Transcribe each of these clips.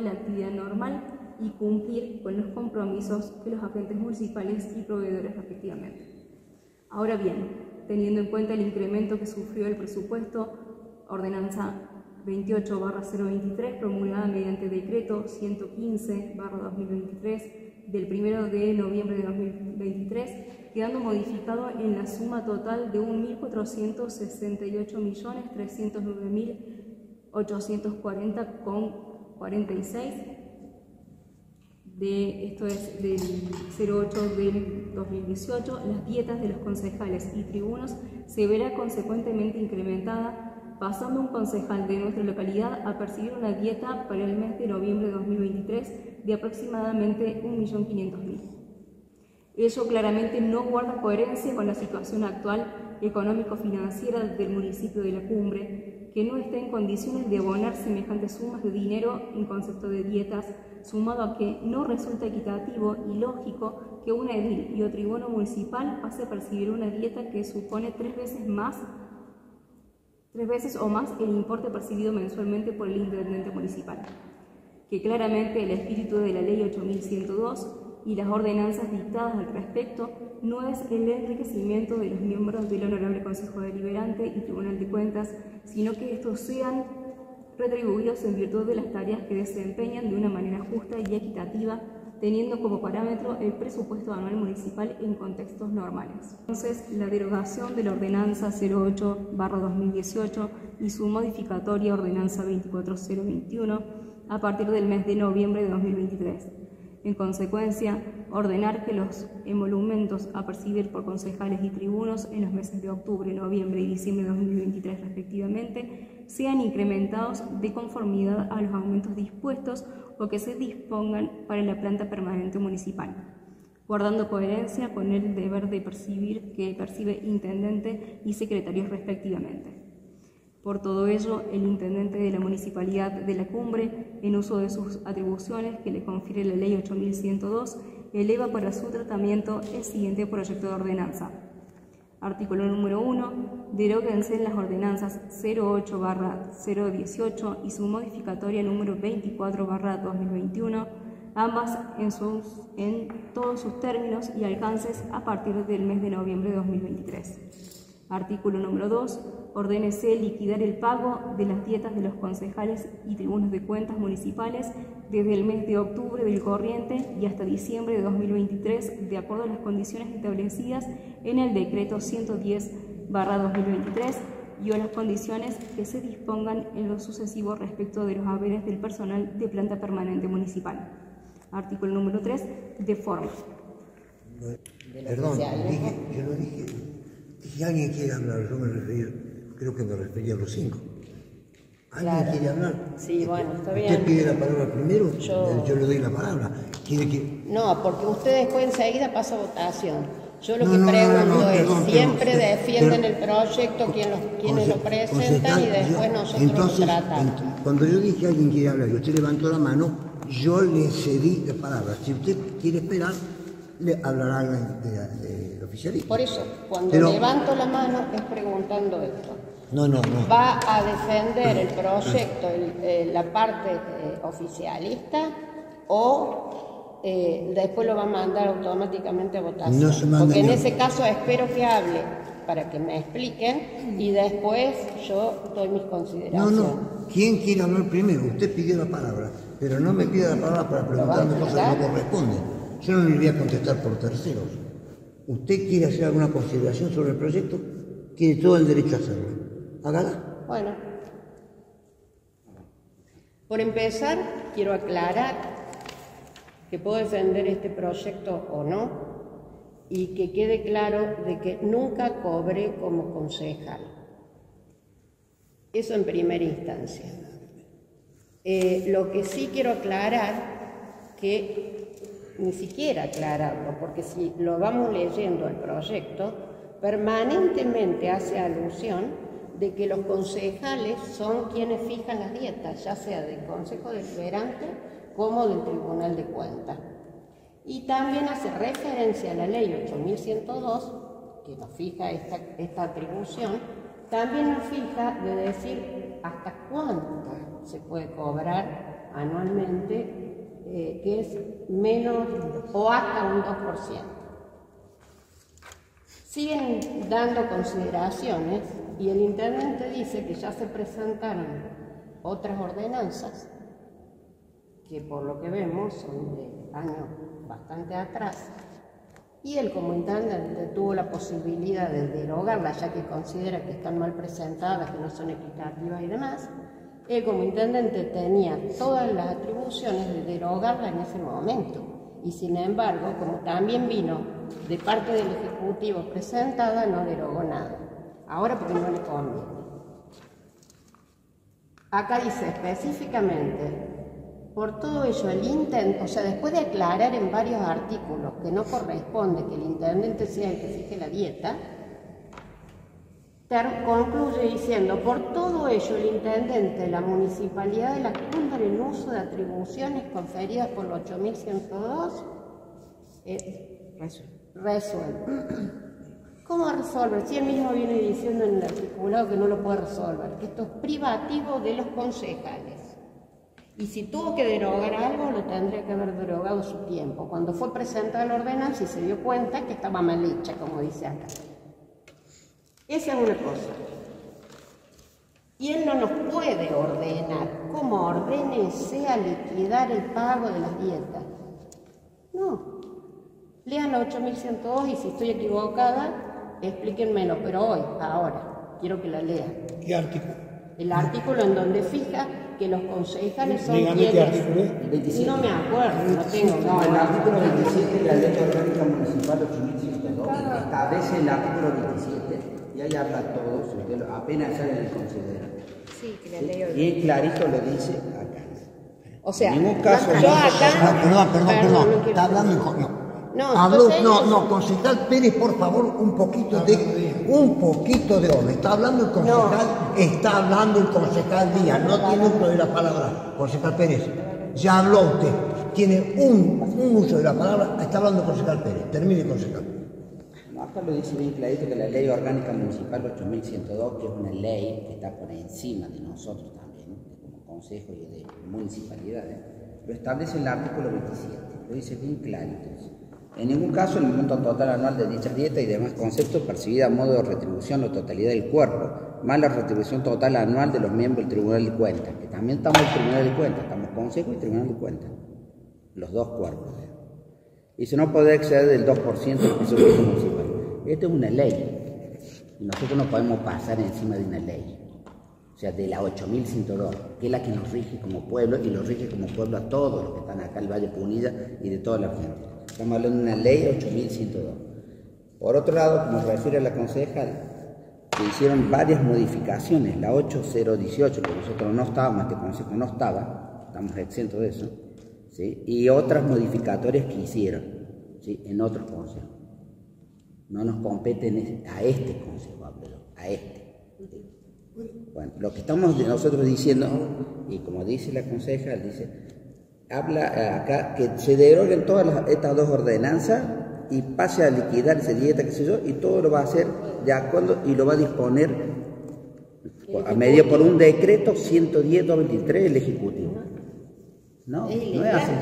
la actividad normal y cumplir con los compromisos de los agentes municipales y proveedores respectivamente. Ahora bien, teniendo en cuenta el incremento que sufrió el presupuesto, ordenanza 28-023 promulgada mediante decreto 115-2023 del 1 de noviembre de 2023, quedando modificado en la suma total de 1.468.309.840,46 de, esto es del 08 del 2018, las dietas de los concejales y tribunos se verá consecuentemente incrementada pasando un concejal de nuestra localidad a percibir una dieta para el mes de noviembre de 2023 de aproximadamente 1.500.000. Ello claramente no guarda coherencia con la situación actual económico-financiera del municipio de La Cumbre, que no está en condiciones de abonar semejantes sumas de dinero en concepto de dietas, sumado a que no resulta equitativo y lógico que un edil y o tribuno municipal pase a percibir una dieta que supone tres veces más tres veces o más el importe percibido mensualmente por el intendente municipal, que claramente el espíritu de la ley 8102 y las ordenanzas dictadas al respecto no es el enriquecimiento de los miembros del Honorable Consejo Deliberante y Tribunal de Cuentas, sino que estos sean retribuidos en virtud de las tareas que desempeñan de una manera justa y equitativa teniendo como parámetro el presupuesto anual municipal en contextos normales. Entonces, la derogación de la Ordenanza 08-2018 y su modificatoria Ordenanza 24021 a partir del mes de noviembre de 2023. En consecuencia, ordenar que los emolumentos a percibir por concejales y tribunos en los meses de octubre, noviembre y diciembre de 2023 respectivamente sean incrementados de conformidad a los aumentos dispuestos o que se dispongan para la planta permanente municipal, guardando coherencia con el deber de percibir que percibe intendente y secretarios respectivamente. Por todo ello, el intendente de la Municipalidad de la Cumbre, en uso de sus atribuciones que le confiere la Ley 8102, eleva para su tratamiento el siguiente proyecto de ordenanza. Artículo número 1. Deróguense las ordenanzas 08-018 y su modificatoria número 24-2021, ambas en, sus, en todos sus términos y alcances a partir del mes de noviembre de 2023. Artículo número 2. Ordénese liquidar el pago de las dietas de los concejales y tribunos de cuentas municipales desde el mes de octubre del corriente y hasta diciembre de 2023, de acuerdo a las condiciones establecidas en el decreto 110-2023 y a las condiciones que se dispongan en lo sucesivo respecto de los haberes del personal de planta permanente municipal. Artículo número 3. De forma. Perdón, yo dije, dije alguien quiere hablar, yo me refería, creo que me refería a los cinco. ¿Alguien quiere hablar? Sí, bueno, está bien. ¿Usted pide la palabra primero? Yo, yo le doy la palabra. ¿Quiere que...? No, porque usted después enseguida pasa a votación. Yo lo que pregunto es, siempre defienden el proyecto quienes lo, quienes lo presentan y después nosotros entonces, lo tratamos. cuando yo dije alguien quiere hablar y usted levantó la mano, yo le cedí la palabra. Si usted quiere esperar, le hablará alguien del oficialismo. Por eso, cuando levanto la mano es preguntando esto. No, no, no. ¿Va a defender el proyecto, eh, la parte eh, oficialista o eh, después lo va a mandar automáticamente a votación? No se manda Porque en ese caso espero que hable para que me expliquen y después yo doy mis No, consideraciones. no. ¿Quién quiere hablar primero? Usted pidió la palabra, pero no me pida la palabra para preguntarme cosas que no corresponden. Yo no le voy a contestar por terceros. ¿Usted quiere hacer alguna consideración sobre el proyecto? Tiene todo el derecho a hacerlo. Hágala. Bueno, por empezar, quiero aclarar que puedo defender este proyecto o no y que quede claro de que nunca cobré como concejal. Eso en primera instancia. Eh, lo que sí quiero aclarar, que ni siquiera aclararlo, porque si lo vamos leyendo el proyecto, permanentemente hace alusión de que los concejales son quienes fijan las dietas, ya sea del Consejo Deliberante como del Tribunal de Cuentas. Y también hace referencia a la ley 8102, que nos fija esta, esta atribución, también nos fija de decir hasta cuánto se puede cobrar anualmente, eh, que es menos o hasta un 2%. Siguen dando consideraciones y el intendente dice que ya se presentaron otras ordenanzas, que por lo que vemos son de años bastante atrás, y él como tuvo la posibilidad de derogarlas, ya que considera que están mal presentadas, que no son equitativas y demás. Él como intendente tenía todas las atribuciones de derogarla en ese momento. Y sin embargo, como también vino de parte del Ejecutivo presentada, no derogó nada. Ahora porque no le conviene. Acá dice específicamente, por todo ello, el intendente, o sea, después de aclarar en varios artículos que no corresponde que el intendente sea el que fije la dieta, concluye diciendo, por todo ello, el intendente, la municipalidad de la Junta, en uso de atribuciones conferidas por el 8102, eh, resuelve. ¿Cómo resolver? Si él mismo viene diciendo en el articulado que no lo puede resolver, que esto es privativo de los concejales. Y si tuvo que derogar algo, lo tendría que haber derogado su tiempo. Cuando fue presentada la ordenanza y se dio cuenta que estaba mal hecha, como dice acá. Esa es una cosa. Y él no nos puede ordenar. ¿Cómo ordene sea liquidar el pago de las dietas? No. Lean la 8102 y si estoy equivocada, explíquenmelo, pero hoy, ahora, quiero que la lean. ¿Qué artículo? El artículo en donde fija que los concejales son Dígame qué quienes... artículo es. El 27. No me acuerdo, no tengo. No, el artículo 27 de la Ley Orgánica Municipal 8102 establece el artículo 27 y ahí habla todo, si usted lo- apenas sale el considera. Sí, que ¿sí? ley Y clarito lo dice acá. O sea, En ningún caso- yo No, acá... perdón, perdón, perdón. no Está hablando en no. No, Habló- entonces no, ellos- no, concejal Pérez, por favor, un poquito de, un poquito de orden. Está hablando el concejal, está hablando el concejal Díaz, no tiene uso de la palabra, concejal Pérez. Ya habló usted, tiene un, un uso de la palabra, está hablando el concejal Pérez. Termine, concejal. Lo dice bien clarito que la Ley Orgánica Municipal 8102, que es una ley que está por encima de nosotros también, como consejo y de municipalidades, lo establece el artículo 27, lo dice bien clarito. En ningún caso el monto total anual de dichas dietas y demás conceptos percibida a modo de retribución o totalidad del cuerpo, más la retribución total anual de los miembros del Tribunal de Cuentas, que también estamos en el Tribunal de Cuentas, estamos Consejo y Tribunal de Cuentas, los dos cuerpos. y se no puede exceder del 2% del presupuesto municipal. Esta es una ley y nosotros no podemos pasar encima de una ley, o sea, de la 8102, que es la que nos rige como pueblo y lo rige como pueblo a todos los que están acá, el Valle Punilla y de toda la gente. Estamos hablando de una ley 8102. Por otro lado, como refiere la concejal, se hicieron varias modificaciones, la 8018, que nosotros no estábamos, este consejo no estaba, estamos exentos de eso, ¿sí? y otras modificatorias que hicieron ¿sí? en otros consejos. No nos competen a este consejo, a este. Bueno, lo que estamos nosotros diciendo, y como dice la concejal, dice, habla acá que se deroguen todas las- estas dos ordenanzas y pase a liquidar esa dieta, qué sé yo, y todo lo va a hacer de acuerdo y lo va a disponer a medio por un decreto 110-23 el Ejecutivo. No, no es así.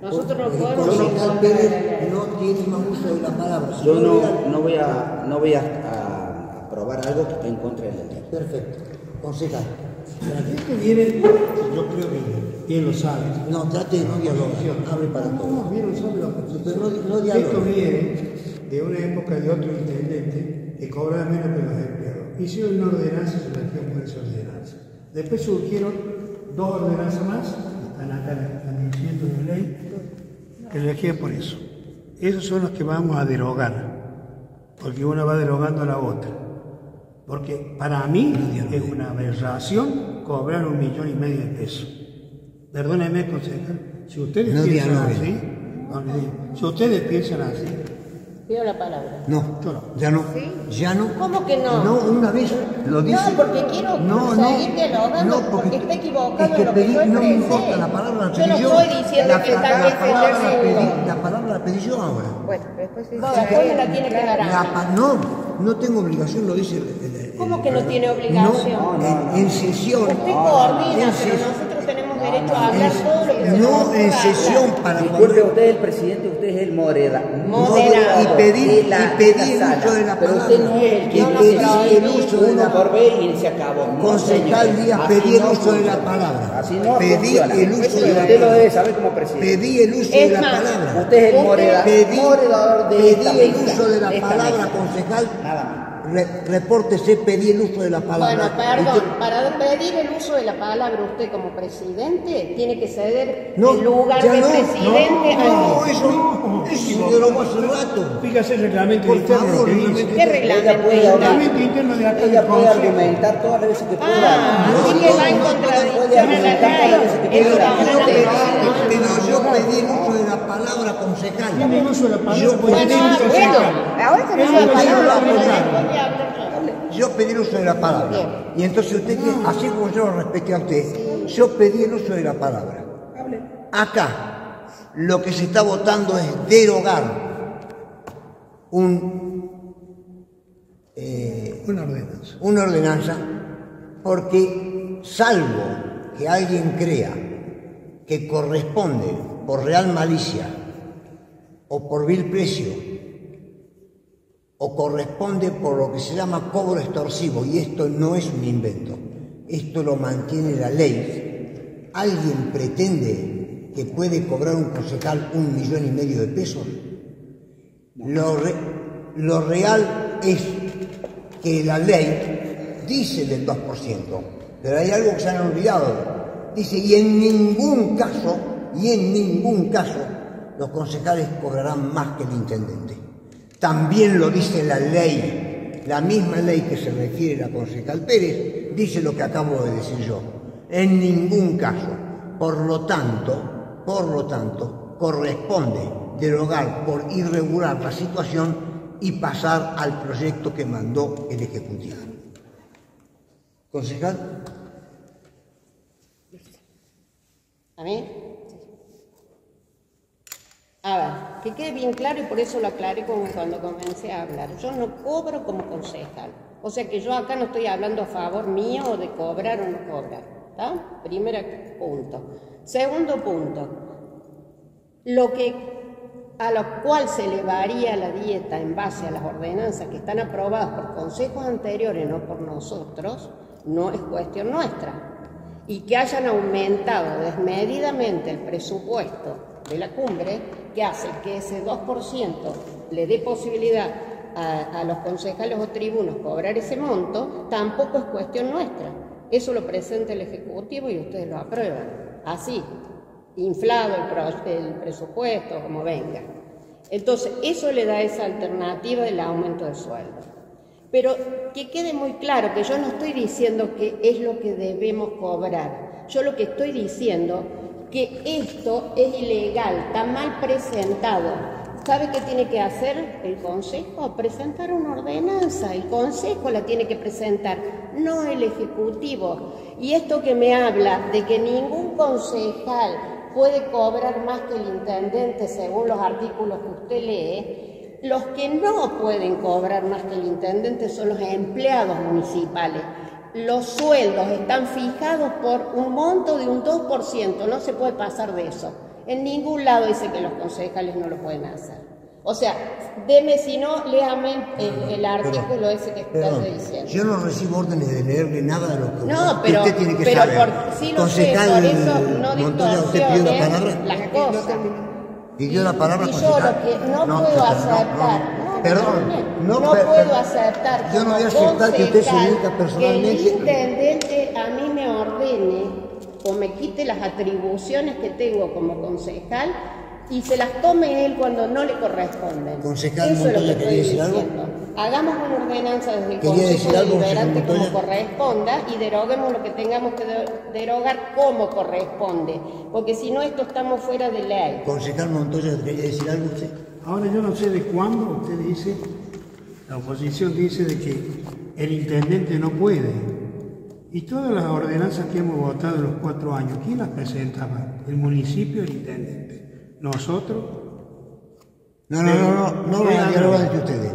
Nosotros no El podemos... concejal Pérez no tiene más uso de la palabra. Yo Señor Vidal, no, no voy, a, no voy a, aprobar algo que esté en contra de la ley. Perfecto. Concejal. Esto viene, yo creo que bien lo saben. No, trate de no dialogar. Hable para No, todos. bien lo saben los Pero no, no Esto viene de una época de otro intendente que cobraba menos que los empleados. Hicieron una ordenanza y se por esa ordenanza. Después surgieron dos ordenanzas más, en el diciendo de ley, que elegían por eso. Esos son los que vamos a derogar, porque una va derogando a la otra. Porque para mí es una aberración cobrar un millón y medio de pesos. Perdóneme, concejal, si ustedes No piensan así, si ustedes piensan así, Pido la palabra. No, Yo no. ya no. Ya no. ¿Cómo que no? No, una vez lo dice. No, porque quiero seguir dialogando, porque está equivocado es que en lo que pedí- yo No me importa, la palabra la Yo pedí no yo. estoy diciendo La- que está bien la la palabra la pedí yo ahora. Bueno, después se Bueno, después me la tiene que dar a mí. no, no tengo obligación, lo dice el, el- el- ¿Cómo que no tiene obligación? No, en, en sesión. Usted coordina, pero nosotros tenemos No, derecho a hablar No en sesión para Disculpe, cuando- usted es el presidente, usted es el moreda. Moderador. Y pedir, de la- y la el uso de la Pero palabra. usted no es el que y no pedir prohíbe el uso de la vez y se acabó. No, Concejal. Díaz, pedí el no uso de la palabra. Así no Pedí el uso de la Usted lo palabra. debe saber como presidente. Pedí el uso Es de la más, palabra. Usted es el Usted- moreda- Pedí, moderador de pedí el uso de la palabra, concejal. Nada más. Re- repórtese, pedí el uso de la palabra. Bueno, perdón, Usted- para pedir el uso de la palabra usted como presidente tiene que ceder No, el lugar de no, presidente No, al eso, eso se derogó hace rato. Fíjese el reglamento Por interno favor, que dice. reglamento ¿Qué Ella reglamento puede, interno? reglamento interno de acá ella puede argumentar todas las veces que pueda. Ah, así que va a la Pero yo pedí, el uso de la palabra, concejal. Yo pedí yo pedí el uso de la palabra. Y entonces usted, así como yo lo respeté a usted, yo pedí el uso de la palabra. Acá, lo que se está votando es derogar un, eh, Una ordenanza. una ordenanza porque salvo que alguien crea que corresponde por real malicia o por vil precio o corresponde por lo que se llama cobro extorsivo y esto no es un invento, esto lo mantiene la ley. ¿Alguien pretende que puede cobrar un concejal un millón y medio de pesos? Lo, re- lo real es que la ley dice del 2%, pero hay algo que se han olvidado. Dice, y en ningún caso, y en ningún caso, los concejales cobrarán más que el intendente. También lo dice la ley, la misma ley que se refiere a concejal Pérez, dice lo que acabo de decir yo. En ningún caso. Por lo tanto, por lo tanto, corresponde derogar por irregular la situación y pasar al proyecto que mandó el Ejecutivo. Concejal, ¿A mí? A ver, que quede bien claro y por eso lo aclaré cuando comencé a hablar. Yo no cobro como concejal. O sea que yo acá no estoy hablando a favor mío de cobrar o no cobrar. ¿Está? Primer punto. Segundo punto. Lo que a lo cual se elevaría la dieta en base a las ordenanzas que están aprobadas por consejos anteriores, no por nosotros, no es cuestión nuestra. Y que hayan aumentado desmedidamente el presupuesto de la cumbre, que hace que ese 2% le dé posibilidad a, los concejales o tribunos cobrar ese monto, tampoco es cuestión nuestra. Eso lo presenta el Ejecutivo y ustedes lo aprueban. Así, inflado el, el presupuesto, como venga. Entonces, eso le da esa alternativa del aumento de sueldo. Pero que quede muy claro que yo no estoy diciendo que es lo que debemos cobrar. Yo lo que estoy diciendo que esto es ilegal, está mal presentado. ¿Sabe qué tiene que hacer el Consejo? Presentar una ordenanza. El Consejo la tiene que presentar, no el Ejecutivo. Y esto que me habla de que ningún concejal puede cobrar más que el intendente según los artículos que usted lee, los que no pueden cobrar más que el intendente son los empleados municipales. Los sueldos están fijados por un monto de un 2%, no se puede pasar de eso. En ningún lado dice que los concejales no lo pueden hacer. O sea, deme si no, léame el, el artículo ese que estás diciendo. yo no recibo órdenes de leerle nada de lo que, No, pero, usted tiene que pero saber. por, sí lo sé, por eso no Montoya, ¿usted pidió la distorsiones palabra? las cosas. ¿Pidió la palabra, Y yo lo que no, No, puedo aceptar, no. no, Perdón, puedo aceptar yo no voy a aceptar que usted se personalmente- que el intendente a mí me ordene o me quite las atribuciones que tengo como concejal y se las tome él cuando no le corresponden. Concejal Montoya, ¿quería decir algo? diciendo. Hagamos una ordenanza desde el ¿Quería Consejo Deliberante como corresponda y deroguemos lo que tengamos que de- derogar como corresponde, porque si no esto estamos fuera de ley. Concejal Montoya, ¿quería decir algo usted? Ahora yo no sé de cuándo usted dice, la oposición dice de que el intendente no puede. Y todas las ordenanzas que hemos votado en los cuatro años, ¿quién las presentaba? El municipio, el intendente. Nosotros. No, no, no, no, no van a dialogar entre ustedes.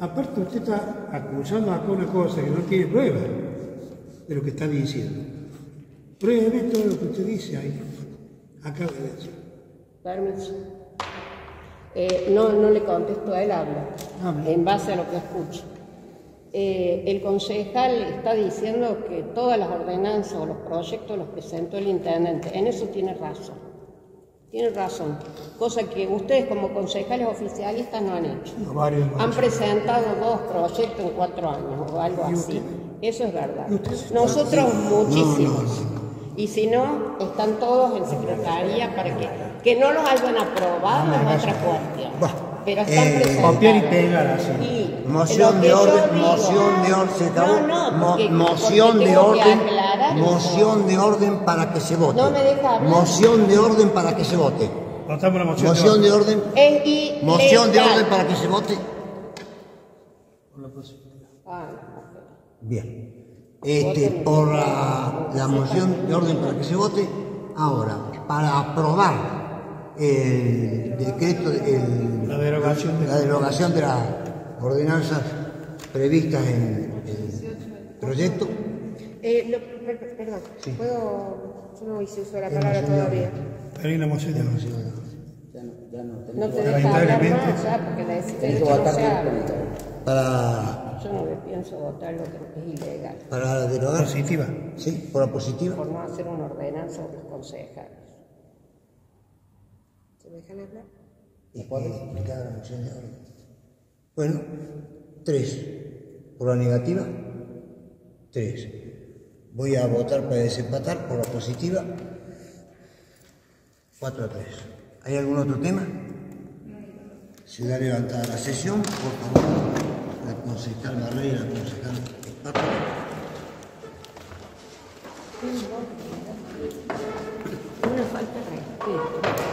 Aparte usted está acusando acá una cosa que no tiene prueba de lo que está diciendo. Pruébeme todo lo que usted dice ahí. Acaba de decir. Permiso. Eh, no, no le contesto a él, hablo, Hable. en base a lo que escucho. Eh, el concejal está diciendo que todas las ordenanzas o los proyectos los presentó el intendente. En eso tiene razón. Tiene razón. Cosa que ustedes como concejales oficialistas no han hecho. No, varios no Han presentado dos proyectos en cuatro años o algo ¿Y así. Eso es verdad. Nosotros muchísimos. Y si no, están todos en secretaría para que, que no los hayan aprobado es otra cuestión. Pero están eh, copiar y pegar, así. Y Moción de orden, digo- moción de orden, se acabó. No, no, porque- moción porque de orden, moción de orden para que se vote. No me deja hablar. Moción de orden para que se vote. Votamos la moción. Moción de orden, Es moción de orden para que se vote. Ah, Bien. Este, por la, la moción de orden para que se vote, ahora, para aprobar el decreto, el- derogación de la derogación de las ordenanzas previstas en el proyecto, eh, lo- per- per- perdón, ¿puedo...? Yo no hice uso de la palabra de todavía. Pero hay una moción de orden. Ya no, no, No te deja hablar Lamentablemente. más ya, porque la derecho no para, Yo no le pienso votar lo que es ilegal, para derogar. Positiva. Sí, por la positiva. por no hacer una ordenanza de los concejales. ¿Se me dejan hablar? ¿Y cuál es la de? Bueno, tres. Por la negativa, tres. Voy a votar para desempatar por la positiva, cuatro a tres. ¿Hay algún otro tema? Se da levantada la sesión, por favor, la concejal Barrera, la concejal. Una falta de respeto.